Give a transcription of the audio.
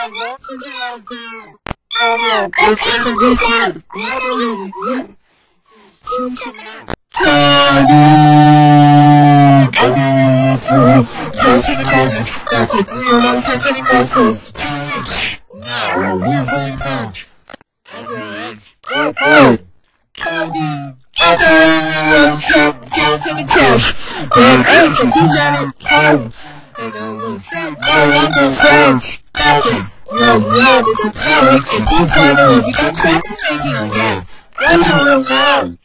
I'm want to get the there. Oh, I want to get I'm Candy, candy, fruit, touching the champion. I'm love touching my fruit. the we I'm Candy, candy, love touching the touch, and touching the champion. I'm the and I will send my love to punch captain. You're aware that the pirates and people of the country are taking again. Run to room now.